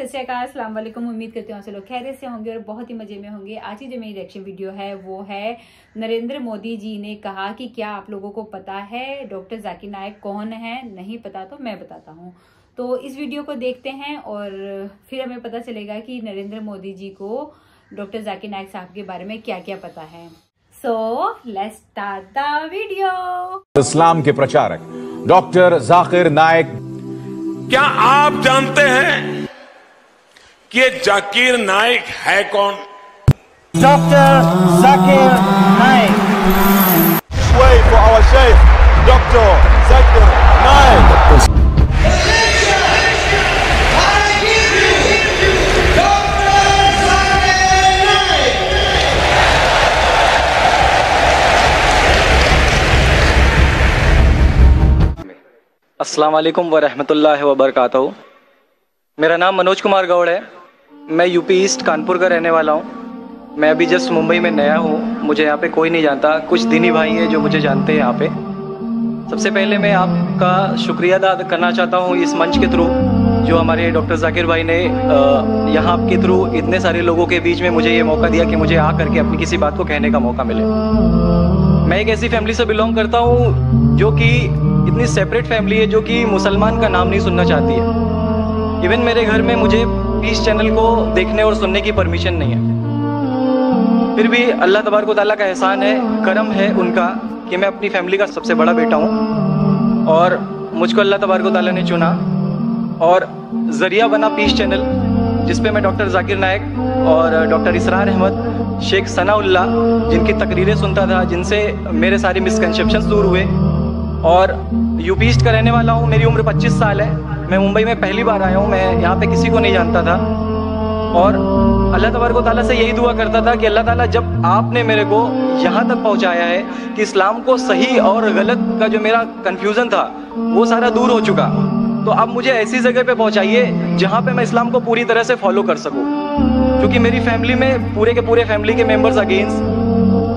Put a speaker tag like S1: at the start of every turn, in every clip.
S1: सत अस्सलाम वालेकुम। उम्मीद करती हूँ आप सब लोग खैरियत से होंगे और बहुत ही मज़े में होंगे। आज की जो मेरी रिएक्शन वीडियो है वो है नरेंद्र मोदी जी ने कहा कि क्या आप लोगों को पता है डॉक्टर जाकिर नायक कौन है? नहीं पता तो मैं बताता हूँ। तो इस वीडियो को देखते हैं और फिर हमें पता चलेगा कि नरेंद्र मोदी जी को डॉक्टर जाकिर नायक साहब के बारे में क्या क्या पता है। So let's start the video
S2: इस्लाम के प्रचारक डॉक्टर जाकिर नायक।
S3: क्या आप जानते हैं कि ये जाकिर नाइक है कौन
S4: doctor Zakir Naik.
S2: way for our Sheikh, Dr. Zakir Naik.
S5: अस्सलाम वालेकुम वरहमतुल्लाहि वबरकातुहू मेरा नाम मनोज कुमार गौड़ है मैं यूपी ईस्ट कानपुर का रहने वाला हूँ। मैं अभी जस्ट मुंबई में नया हूँ। मुझे यहाँ पे कोई नहीं जानता। कुछ दिनी भाई हैं जो मुझे जानते हैं यहाँ पे। सबसे पहले मैं आपका शुक्रिया अदा करना चाहता हूँ इस मंच के थ्रू, जो हमारे डॉक्टर जाकिर भाई ने यहाँ आपके थ्रू इतने सारे लोगों के बीच में मुझे ये मौका दिया कि मुझे आ करके अपनी किसी बात को कहने का मौका मिले। मैं एक ऐसी फैमिली से बिलोंग करता हूँ, जो कि इतनी सेपरेट फैमिली है, जो कि मुसलमान का नाम नहीं सुनना चाहती है। इवन मेरे घर में मुझे पीस चैनल को देखने और सुनने की परमिशन नहीं है। फिर भी अल्लाह तबारक ताला का एहसान है, करम है उनका कि मैं अपनी फैमिली का सबसे बड़ा बेटा हूँ। और मुझको अल्लाह तबारक ताला ने चुना। और ज़रिया बना पीस चैनल जिसपे मैं डॉक्टर जाकिर नायक और डॉक्टर इसरार अहमद, शेख सनाउल्ला, जिनकी तकरीरें सुनता था, जिनसे मेरे सारे मिसकनसेप्शन दूर हुए। और यूपी ईस्ट का रहने वाला हूँ, मेरी उम्र 25 साल है। मैं मुंबई में पहली बार आया हूँ, मैं यहाँ पे किसी को नहीं जानता था। और अल्लाह तबारक ताला से यही दुआ करता था कि अल्लाह ताला जब आपने मेरे को यहाँ तक पहुँचाया है कि इस्लाम को सही और गलत का जो मेरा कन्फ्यूज़न था, वो सारा दूर हो चुका तो अब मुझे ऐसी जगह पे पहुँचाइए जहाँ पे मैं इस्लाम को पूरी तरह से फॉलो कर सकूँ। क्योंकि मेरी फैमिली में, पूरे के पूरे फैमिली के मेंबर्स अगेंस्ट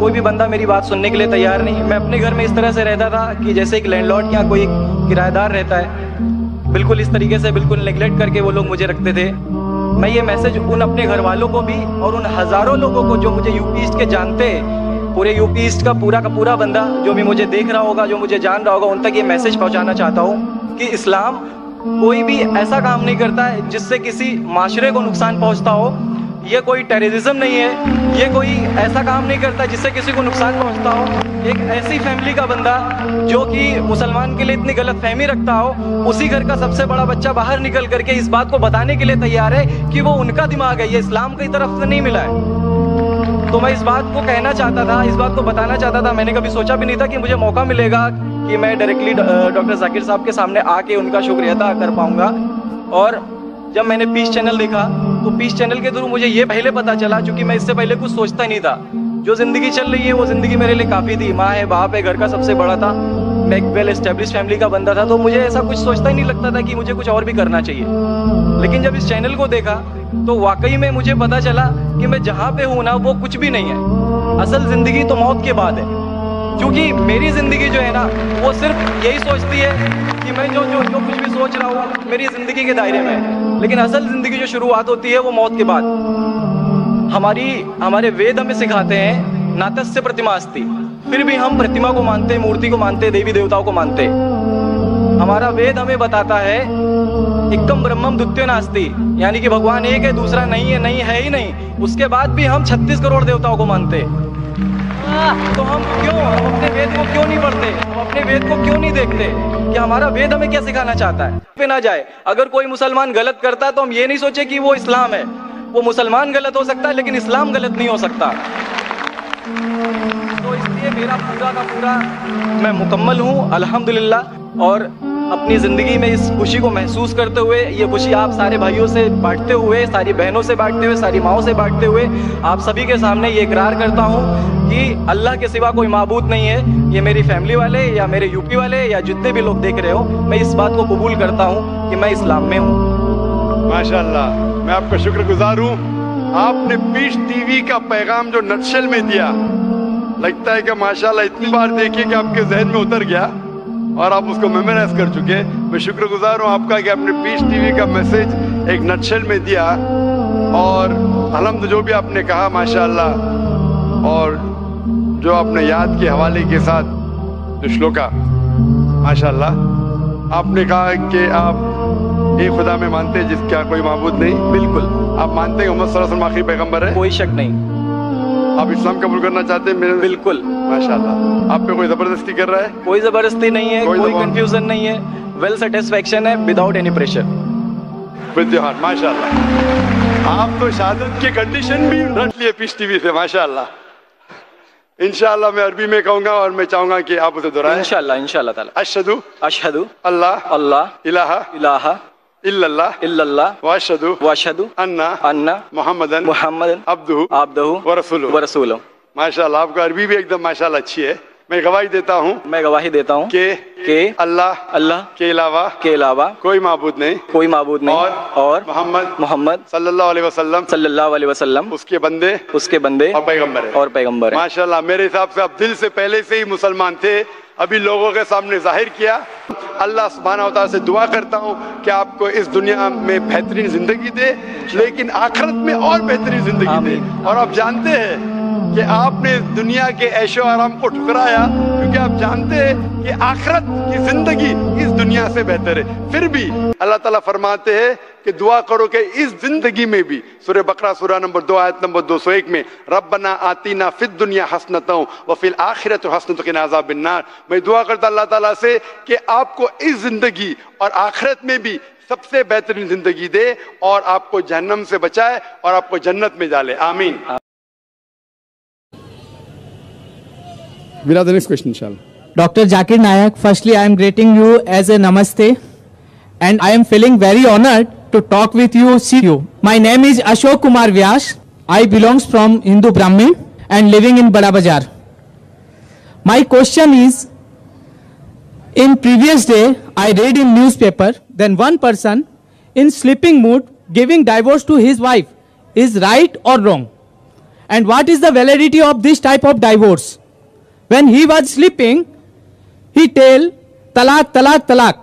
S5: कोई भी बंदा मेरी बात सुनने के लिए तैयार नहीं। मैं अपने घर में इस तरह से रहता था कि जैसे एक लैंडलॉर्ड या कोई किराएदार रहता है बिल्कुल इस तरीके से बिल्कुल नेग्लेक्ट करके वो लोग मुझे रखते थे। मैं ये मैसेज उन अपने घर वालों को भी और उन हज़ारों लोगों को जो मुझे यूपी ईस्ट के जानते, पूरे यूपी ईस्ट का पूरा का पूरा बंदा जो भी मुझे देख रहा होगा, जो मुझे जान रहा होगा, उन तक ये मैसेज पहुंचाना चाहता हूँ कि इस्लाम कोई भी ऐसा काम नहीं करता है जिससे किसी माशरे को नुकसान पहुँचता हो। ये कोई टेररिज्म नहीं है, ये कोई ऐसा काम नहीं करता जिससे किसी को नुकसान पहुँचता हो। एक ऐसी फैमिली का बंदा जो कि मुसलमान के लिए इतनी गलत फहमी रखता हो, उसी घर का सबसे बड़ा बच्चा बाहर निकल करके इस बात को बताने के लिए तैयार है कि वो उनका दिमाग है, ये इस्लाम की तरफ़ से नहीं मिला है। तो मैं इस बात को कहना चाहता था, इस बात को बताना चाहता था। मैंने कभी सोचा भी नहीं था कि मुझे मौका मिलेगा कि मैं डायरेक्टली डॉक्टर जाकिर साहब के सामने आके उनका शुक्रिया अदा कर पाऊँगा। और जब मैंने पीस चैनल देखा तो पीस चैनल के थ्रू मुझे ये पहले पता चला क्योंकि मैं इससे पहले कुछ सोचता नहीं था। जो ज़िंदगी चल रही है, वो ज़िंदगी मेरे लिए काफ़ी थी। माँ है, बाप है, घर का सबसे बड़ा था। मैं एक वेल एस्टेब्लिश फैमिली का बंदा था तो मुझे ऐसा कुछ सोचता ही नहीं लगता था कि मुझे कुछ और भी करना चाहिए। लेकिन जब इस चैनल को देखा तो वाकई में मुझे पता चला कि मैं जहाँ पे हूँ ना, वो कुछ भी नहीं है। असल ज़िंदगी तो मौत के बाद है। क्योंकि मेरी ज़िंदगी जो है ना, वो सिर्फ़ यही सोचती है कि मैं जो जो जो कुछ भी सोच रहा हूँ मेरी ज़िंदगी के दायरे में लेकिन असल ज़िंदगी जो शुरुआत होती है वो मौत के बाद। हमारी हमारे वेद हमें सिखाते हैं नातस्य प्रतिमा अस्ति। फिर भी हम प्रतिमा को मानते मूर्ति को मानते देवी देवताओं को मानते। हमारा वेद हमें बताता है एकम ब्रह्मम द्वितीय नास्ति। यानी कि भगवान एक है दूसरा नहीं है नहीं है ही नहीं। उसके बाद भी हम 36 करोड़ देवताओं को मानते। तो हम क्यों हम अपने वेद को क्यों नहीं पढ़ते? हम अपने वेद को क्यों नहीं देखते? कि हमारा वेद हमें क्या सिखाना चाहता है? पे ना जाए। अगर कोई मुसलमान गलत करता है तो हम ये नहीं सोचे कि वो इस्लाम है। वो मुसलमान गलत हो सकता है लेकिन इस्लाम गलत नहीं हो सकता। तो इसलिए मेरा पूरा का पूरा मैं मुकम्मल हूँ अलहमदुल्ला और अपनी ज़िंदगी में इस खुशी को महसूस करते हुए, ये खुशी आप सारे भाइयों से बांटते हुए, सारी बहनों से बांटते हुए, सारी माओ से बांटते हुए आप सभी के सामने ये इकरार करता हूँ कि अल्लाह के सिवा कोई माबूद नहीं है। ये मेरी फैमिली वाले या मेरे यूपी वाले या जितने भी लोग देख रहे हो, मैं इस बात को कबूल करता हूँ कि मैं इस्लाम में हूँ।
S6: माशाल्लाह, मैं आपका शुक्रगुजार हूँ। आपने पीस टीवी का पैगाम जो नक्शल में दिया, लगता है कि माशाल्लाह इतनी बार देखिए कि आपके जहन में उतर गया। और आप उसको मेमोराइज कर चुके मैं शुक्रगुजार हूँ आपका कि आपने पीस टीवी का मैसेज एक नटशल में दिया। और अलहमद जो भी आपने कहा, माशाल्लाह, और जो आपने याद के हवाले के साथ जो श्लोका माशाल्लाह, आपने कहा कि आप एक खुदा में मानते हैं जिसका कोई माबूद नहीं।
S5: बिल्कुल।
S6: आप मानते हैं मोहम्मद आखिरी है?
S5: कोई शक नहीं।
S6: आप इस्लाम कबूल करना चाहते हैं मेरे
S5: बिल्कुल।
S6: माशाल्लाह। आप पे कोई ज़बरदस्ती कर रहा है?
S5: कोई ज़बरदस्ती नहीं है
S6: कोई
S5: कोई कंफ्यूजन नहीं है। वेल सेटिस्फेक्शन है विदाउट एनी प्रेशर
S6: विद माशाल्लाह। आप तो शहादत के कंडीशन भी रख लिए पीस टीवी से माशाल्लाह। इंशाल्लाह मैं अरबी में कहूँगा और मैं चाहूँगा कि आप उसे दोहराएँ।
S5: इंशाल्लाह इंशाल्लाह ताला।
S6: अशहदु
S5: अशहदु
S6: अल्लाह
S5: अल्लाह
S6: इलाहा
S5: इलाहा
S6: इल्लल्लाह
S5: इल्लल्लाह
S6: व अशहदु अन्ना
S5: अन्ना
S6: मोहम्मदन
S5: मुहम्मदन
S6: व रसूलुहु। माशाल्लाह आपका अरबी भी एकदम माशाल्लाह अच्छी है मैं गवाही देता हूँ
S5: मैं गवाही देता हूँ
S6: कि
S5: कि
S6: अल्लाह
S5: अल्लाह
S6: के अलावा
S5: के अलावा
S6: कोई माबूद नहीं
S5: कोई माबूद नहीं
S6: और
S5: और
S6: मोहम्मद
S5: मोहम्मद
S6: सल्लल्लाहु अलैहि वसल्लम
S5: सल्लल्लाहु अलैहि वसल्लम
S6: उसके बंदे
S5: उसके बंदे
S6: और पैगंबर है।
S5: और पैगंबर है।
S6: माशाल्लाह मेरे हिसाब से आप दिल से पहले से ही मुसलमान थे अभी लोगों के सामने ज़ाहिर किया। अल्लाह सुबहाना तआला से दुआ करता हूँ कि आपको इस दुनिया में बेहतरीन ज़िंदगी दे लेकिन आखिरत में और बेहतरीन ज़िंदगी दे। और आप जानते हैं कि आपने दुनिया के ऐशो आराम को ठुकराया, क्योंकि आप जानते हैं कि आखिरत की ज़िंदगी इस दुनिया से बेहतर है। फिर भी अल्लाह ताला फरमाते हैं कि दुआ करो कि इस ज़िंदगी में भी सूर्य बकरा सूरा नंबर दो, आयत नंबर 201 में, रब्बना आतीना फिद दुनिया हसनतों व फिल आखिरत हसनत के नाजाब बिन्नार मैं दुआ करता अल्लाह ताला से कि आपको इस ज़िंदगी और आखिरत में भी सबसे बेहतरीन ज़िंदगी दे और आपको जहन्नम से बचाए और आपको जन्नत में डाले आमीन।
S7: Have the next question, inshallah.
S8: Dr. Zakir Nayak, firstly, I am greeting you as a namaste, and I am feeling very honored to talk with you, see you. My name is Ashok Kumar Vyas. I belongs from Hindu Brahmin and living in Bada Bazar. My question is, in previous day, I read in newspaper, then one person in sleeping mood giving divorce to his wife is right or wrong? And what is the validity of this type of divorce? When he was sleeping, he tell talak, talak, talak,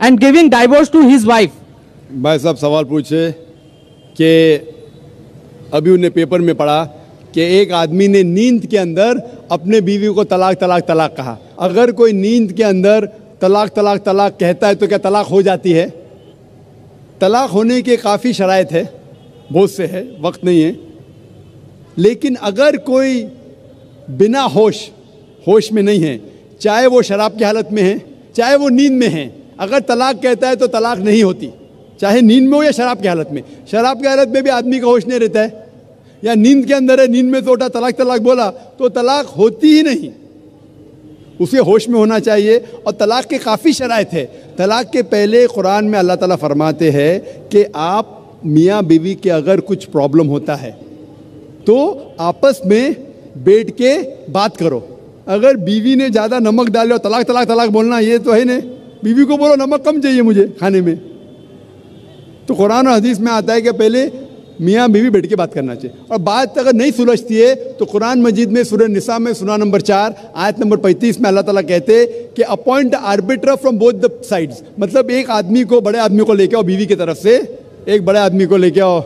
S8: and giving divorce to his wife.
S7: भाई साहब सवाल पूछे कि अभी उन्हें paper में पढ़ा कि एक आदमी ने नींद के अंदर अपने बीवी को तलाक तलाक तलाक कहा। अगर कोई नींद के अंदर तलाक तलाक तलाक कहता है तो क्या तलाक हो जाती है? तलाक होने के काफ़ी शराइत है बहुत से है वक्त नहीं है। लेकिन अगर कोई बिना होश होश में नहीं है। चाहे वो शराब की हालत में है, चाहे वो नींद में है, अगर तलाक कहता है तो तलाक नहीं होती। चाहे नींद में हो या शराब की हालत में। शराब की हालत में भी आदमी का होश नहीं रहता है। या नींद के अंदर है, नींद में तो उठा, तलाक तलाक बोला तो तलाक होती ही नहीं। उसे होश में होना चाहिए और तलाक के काफ़ी शराइत है। तलाक के पहले कुरान में अल्लाह ताला फरमाते हैं कि आप मियाँ बीवी के अगर कुछ प्रॉब्लम होता है तो आपस में बैठ के बात करो। अगर बीवी ने ज़्यादा नमक डाले और तलाक तलाक तलाक बोलना, ये तो है नहीं। बीवी को बोलो, नमक कम चाहिए मुझे खाने में। तो कुरान और हदीस में आता है कि पहले मियाँ बीवी बैठ के बात करना चाहिए। और बात अगर नहीं सुलझती है तो कुरान मजीद में सुर निसा में सुना नंबर चार, आयत नंबर पैंतीस में अल्लाह ताला कहते कि appoint arbiter from both the sides. मतलब एक आदमी को, बड़े आदमी को लेके आओ बीवी की तरफ़ से, एक बड़े आदमी को लेके आओ,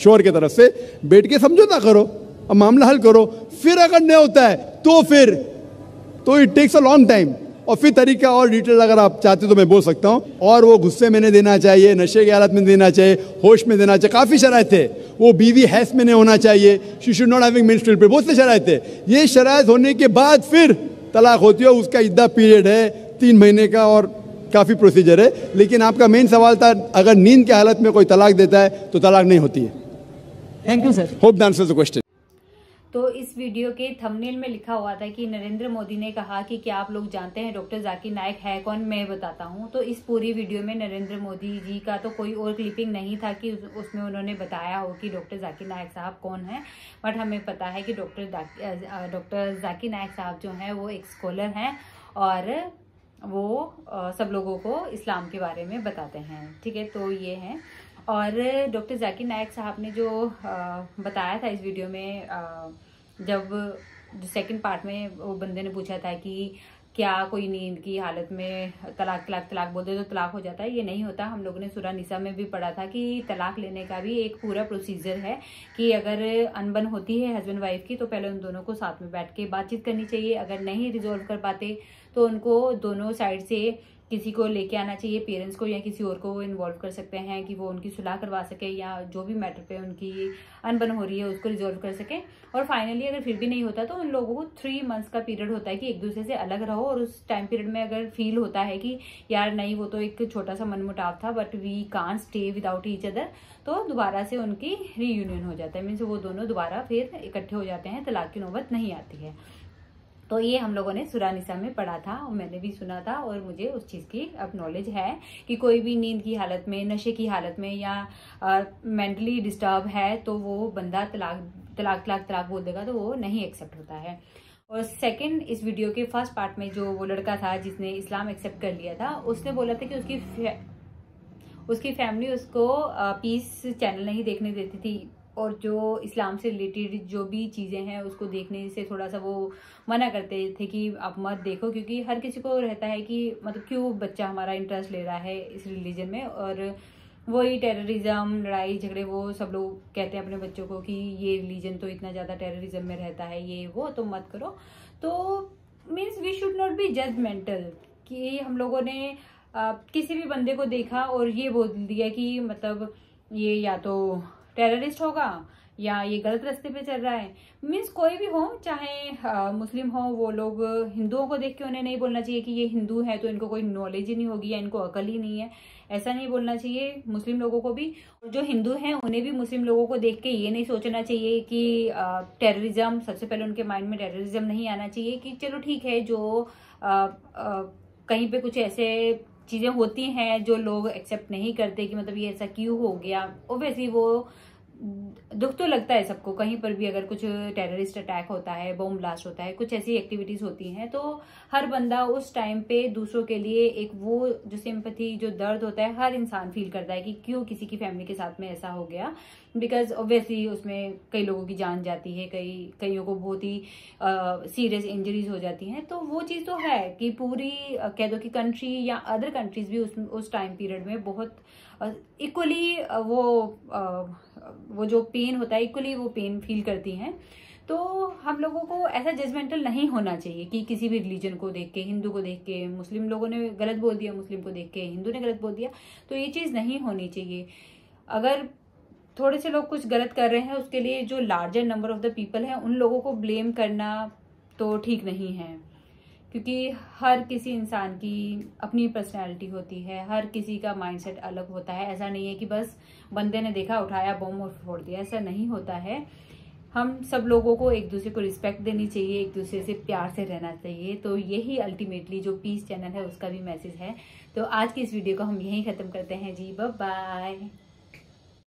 S7: शोर की तरफ़ से। बैठ के समझौता करो। और मामला हल करो। फिर अगर नहीं होता है तो फिर तो it takes a long time और फिर तरीका और डिटेल अगर आप चाहते तो मैं बोल सकता हूँ। और वो गुस्से में नहीं देना चाहिए नशे की हालत में देना चाहिए होश में देना चाहिए। काफ़ी शराइत है। वो बीवी हैस में नहीं होना चाहिए। She should not having menstrual पे बहुत से शराइत है। ये शराइत होने के बाद फिर तलाक होती है। उसका इद्दा पीरियड है। तीन महीने का और काफ़ी प्रोसीजर है। लेकिन आपका मेन सवाल था अगर नींद की हालत में कोई तलाक देता है तो तलाक नहीं होती है।
S8: Thank you sir
S7: hope the answer the question
S1: तो इस वीडियो के थंबनेल में लिखा हुआ था कि नरेंद्र मोदी ने कहा कि क्या आप लोग जानते हैं डॉक्टर जाकिर नायक है कौन? मैं बताता हूँ। तो इस पूरी वीडियो में नरेंद्र मोदी जी का तो कोई और क्लिपिंग नहीं था कि उसमें उन्होंने बताया हो कि डॉक्टर जाकिर नायक साहब कौन है। बट हमें पता है कि डॉक्टर डॉक्टर जाकिर नायक साहब जो हैं, वो एक स्कॉलर हैं और वो सब लोगों को इस्लाम के बारे में बताते हैं। ठीक है तो ये हैं। और डॉक्टर जाकिर नायक साहब ने जो बताया था इस वीडियो में जब सेकंड पार्ट में वो बंदे ने पूछा था कि क्या कोई नींद की हालत में तलाक तलाक तलाक बोल दे तो तलाक हो जाता है? ये नहीं होता। हम लोगों ने सुरा निसा में भी पढ़ा था कि तलाक लेने का भी एक पूरा प्रोसीजर है कि अगर अनबन होती है हस्बैंड वाइफ की तो पहले उन दोनों को साथ में बैठ के बातचीत करनी चाहिए। अगर नहीं रिजोल्व कर पाते तो उनको दोनों साइड से किसी को लेके आना चाहिए पेरेंट्स को या किसी और को वो इन्वॉल्व कर सकते हैं कि वो उनकी सुलह करवा सके या जो भी मैटर पे उनकी अनबन हो रही है उसको रिजोल्व कर सके। और फाइनली अगर फिर भी नहीं होता तो उन लोगों को थ्री मंथ्स का पीरियड होता है कि एक दूसरे से अलग रहो और उस टाइम पीरियड में अगर फील होता है कि यार नहीं, वो तो एक छोटा सा मनमुटाव था but we can stay without each other तो दोबारा से उनकी रीयूनियन हो जाता है। मीन्स वो दोनों दोबारा फिर इकट्ठे हो जाते हैं, तलाक की नौबत नहीं आती है। तो ये हम लोगों ने सुरानिसा में पढ़ा था और मैंने भी सुना था और मुझे उस चीज़ की अब नॉलेज है कि कोई भी नींद की हालत में, नशे की हालत में या मेंटली डिस्टर्ब है तो वो बंदा तलाक तलाक तलाक तलाक बोल देगा तो वो नहीं एक्सेप्ट होता है। और सेकंड इस वीडियो के फ़र्स्ट पार्ट में जो वो लड़का था जिसने इस्लाम एक्सेप्ट कर लिया था, उसने बोला था कि उसकी उसकी फैमिली उसको पीस चैनल नहीं देखने देती थी। और जो इस्लाम से रिलेटेड जो भी चीज़ें हैं उसको देखने से थोड़ा सा वो मना करते थे कि आप मत देखो क्योंकि हर किसी को रहता है कि मतलब क्यों बच्चा हमारा इंटरेस्ट ले रहा है इस रिलीजन में? और वही टेररिज्म लड़ाई झगड़े वो सब लोग कहते हैं अपने बच्चों को कि ये रिलीजन तो इतना ज़्यादा टेररिज्म में रहता है ये वो तो मत करो। तो means we should not be judgmental कि हम लोगों ने आ, किसी भी बंदे को देखा और ये बोल दिया कि मतलब ये या तो टेररिस्ट होगा या ये गलत रास्ते पे चल रहा है। मीन्स कोई भी हो चाहे आ, मुस्लिम हो वो लोग हिंदुओं को देख के उन्हें नहीं बोलना चाहिए कि ये हिंदू है तो इनको कोई नॉलेज ही नहीं होगी या इनको अकल ही नहीं है। ऐसा नहीं बोलना चाहिए मुस्लिम लोगों को भी। जो हिंदू हैं उन्हें भी मुस्लिम लोगों को देख के ये नहीं सोचना चाहिए कि टेररिज्म सबसे पहले उनके माइंड में टेररिज्म नहीं आना चाहिए कि चलो ठीक है जो आ, आ, कहीं पे कुछ ऐसे चीज़ें होती हैं जो लोग एक्सेप्ट नहीं करते कि मतलब ये ऐसा क्यों हो गया। ओबियसली वो दुख तो लगता है सबको। कहीं पर भी अगर कुछ टेररिस्ट अटैक होता है बॉम्ब ब्लास्ट होता है, कुछ ऐसी एक्टिविटीज़ होती हैं तो हर बंदा उस टाइम पे दूसरों के लिए एक वो जो सिंपथी जो दर्द होता है, हर इंसान फील करता है कि क्यों किसी की फैमिली के साथ में ऐसा हो गया। बिकॉज़ ऑब्वियसली उसमें कई लोगों की जान जाती है, कई, कईयों को बहुत ही सीरियस इंजरीज हो जाती हैं। तो वो चीज़ तो है कि पूरी कह दो कि कंट्री या अदर कंट्रीज़ भी उस उस टाइम पीरियड में बहुत इक्वली वो वो जो पेन होता है इक्वली वो पेन फील करती हैं। तो हम लोगों को ऐसा जजमेंटल नहीं होना चाहिए कि किसी भी रिलीजन को देख के, हिंदू को देख के, मुस्लिम लोगों ने गलत बोल दिया, मुस्लिम को देख के, हिंदू ने गलत बोल दिया तो ये चीज़ नहीं होनी चाहिए। अगर थोड़े से लोग कुछ गलत कर रहे हैं, उसके लिए जो larger number of the people हैं, उन लोगों को ब्लेम करना तो ठीक नहीं है। क्योंकि हर किसी इंसान की अपनी पर्सनैलिटी होती है, हर किसी का माइंडसेट अलग होता है। ऐसा नहीं है कि बस बंदे ने देखा, उठाया बॉम्ब और फोड़ दिया, ऐसा नहीं होता है। हम सब लोगों को एक दूसरे को रिस्पेक्ट देनी चाहिए, एक दूसरे से प्यार से रहना चाहिए। तो यही अल्टीमेटली जो पीस चैनल है, उसका भी मैसेज है। तो आज की इस वीडियो को हम यहीं ख़त्म करते हैं। जी बाय